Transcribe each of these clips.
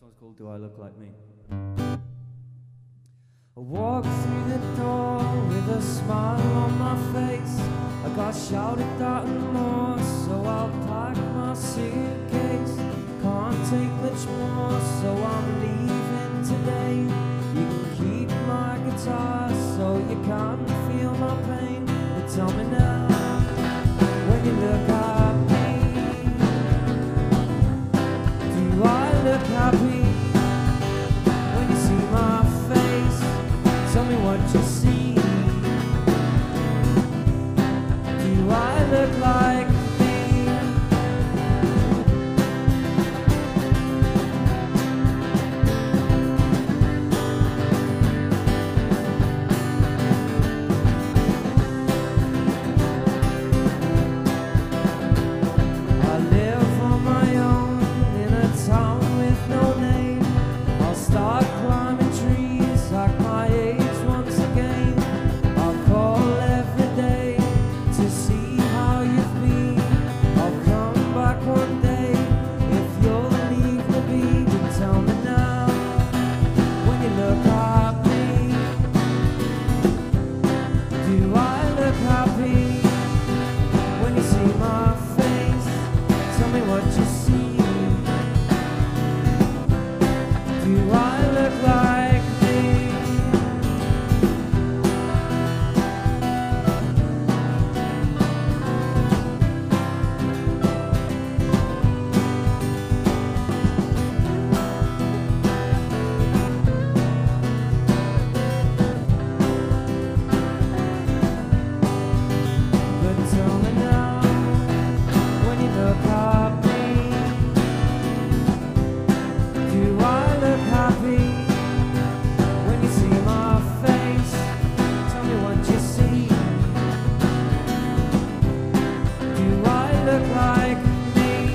This one's called Do I Look Like Me? I walk through the door with a smile on my face. I got shouted at and more, so I'll pack my suitcase. Can't take much more, so I'm leaving today. You can keep my guitar so you can feel my pain. But tell me now, look happy? When you see my face, tell me what you see. Do I look like what you look like me?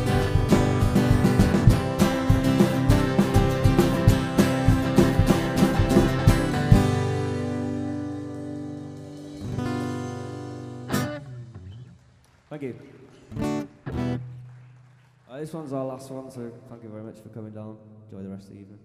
Thank you. Uh, this one's our last one, so thank you very much for coming down. Enjoy the rest of the evening.